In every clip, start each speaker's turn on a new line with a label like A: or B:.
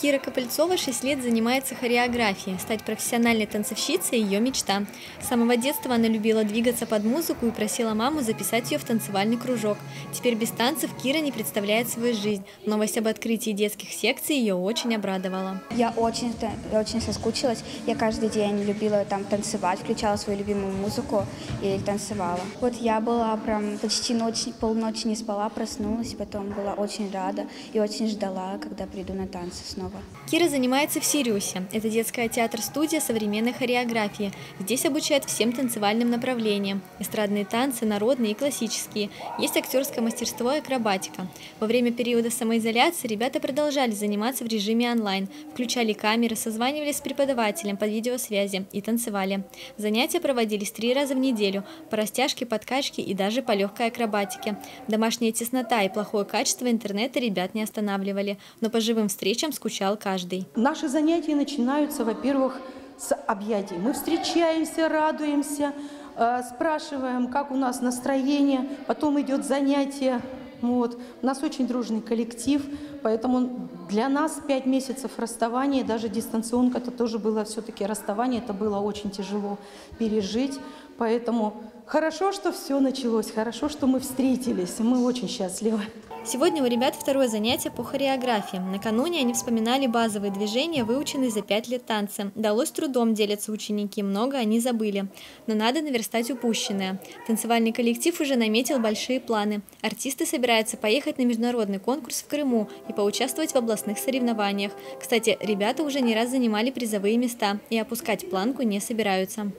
A: Кира Копыльцова 6 лет занимается хореографией. Стать профессиональной танцовщицей – ее мечта. С самого детства она любила двигаться под музыку и просила маму записать ее в танцевальный кружок. Теперь без танцев Кира не представляет свою жизнь. Новость об открытии детских секций ее очень обрадовала.
B: Я очень, очень соскучилась. Я каждый день любила там танцевать, включала свою любимую музыку и танцевала. Вот я была прям почти ночь, полночи не спала, проснулась, потом была очень рада и очень ждала, когда приду на танцы снова снова.
A: Кира занимается в Сириусе. Это детская театр-студия современной хореографии. Здесь обучают всем танцевальным направлениям. Эстрадные танцы, народные и классические. Есть актерское мастерство и акробатика. Во время периода самоизоляции ребята продолжали заниматься в режиме онлайн. Включали камеры, созванивались с преподавателем по видеосвязи и танцевали. Занятия проводились три раза в неделю. По растяжке, подкачке и даже по легкой акробатике. Домашняя теснота и плохое качество интернета ребят не останавливали. Но по живым встречам скучали скучал каждый.
C: Наши занятия начинаются, во-первых, с объятий. Мы встречаемся, радуемся, э, спрашиваем, как у нас настроение, потом идет занятие. Вот. У нас очень дружный коллектив, поэтому для нас пять месяцев расставания, даже дистанционка, это тоже было все-таки расставание, это было очень тяжело пережить. Поэтому хорошо, что все началось, хорошо, что мы встретились, мы очень счастливы.
A: Сегодня у ребят второе занятие по хореографии. Накануне они вспоминали базовые движения, выученные за пять лет танца. Далось трудом делятся ученики, много они забыли. Но надо наверстать упущенное. Танцевальный коллектив уже наметил большие планы. Артисты собираются поехать на международный конкурс в Крыму и поучаствовать в областных соревнованиях. Кстати, ребята уже не раз занимали призовые места и опускать планку не собираются.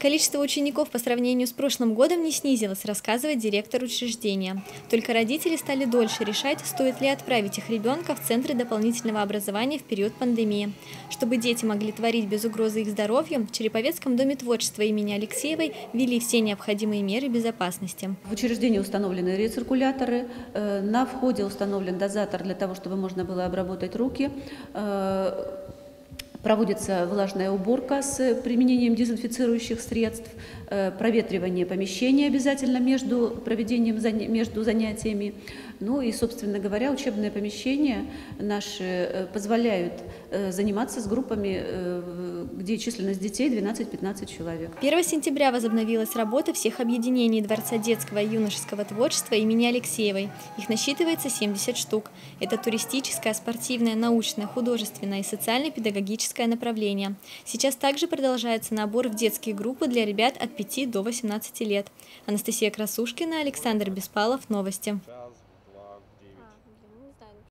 A: Количество учеников по сравнению с прошлым годом не снизилось, рассказывает директор учреждения. Только родители стали дольше решать, стоит ли отправить их ребенка в центры дополнительного образования в период пандемии. Чтобы дети могли творить без угрозы их здоровью, в Череповецком доме творчества имени Алексеевой ввели все необходимые меры безопасности.
D: В учреждении установлены рециркуляторы, э, на входе установлен дозатор для того, чтобы можно было обработать руки, э, Проводится влажная уборка с применением дезинфицирующих средств, э, проветривание помещения обязательно между проведением между занятиями. Ну и, собственно говоря, учебные помещения наши э, позволяют э, заниматься с группами, где численность детей 12-15 человек.
A: 1 сентября возобновилась работа всех объединений Дворца детского и юношеского творчества имени Алексеевой. Их насчитывается 70 штук. Это туристическое, спортивное, научное, художественное и социально-педагогическое направление. Сейчас также продолжается набор в детские группы для ребят от 5 до 18 лет. Анастасия Красушкина, Александр Беспалов. Новости.